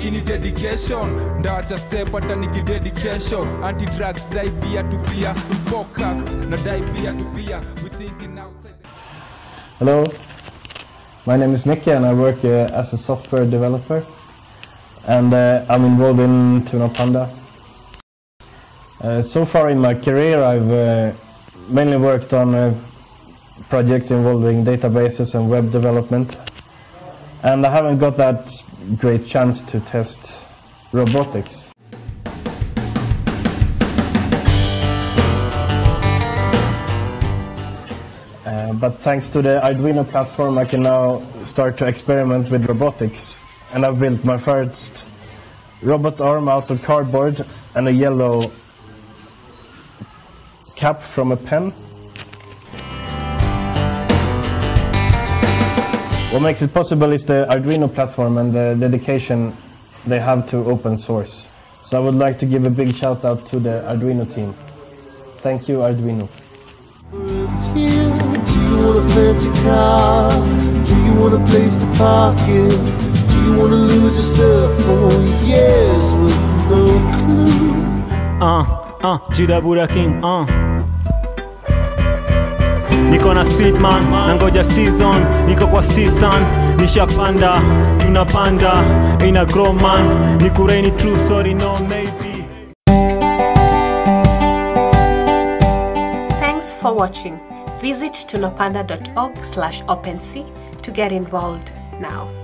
ini dedication. Ndawacha step hata nikidedication anti drugs dai pia tu pia focused na dai pia tu pia we thinking outside Hello, my name is Mickey and I work uh, as a software developer. And uh, I'm involved in Tunapanda. Uh, so far in my career I've uh, mainly worked on uh, projects involving databases and web development and I haven't got that great chance to test robotics. Uh, but thanks to the Arduino platform, I can now start to experiment with robotics. And I've built my first robot arm out of cardboard and a yellow cap from a pen. What makes it possible is the Arduino platform and the dedication they have to open source. So I would like to give a big shout out to the Arduino team. Thank you, Arduino. here? Do you want a fancy car? Do you want a place to park it? Do you want to lose yourself for years with no clue? uh, uh, Juda Buddha King uh. Niko na sitman na ngoja season, niko kwa season, nishapanda, tunapanda, ina groman ni kureni true sorry no maybe. Thanks for watching. Visit tunapanda.org slash OpenSea to get involved now.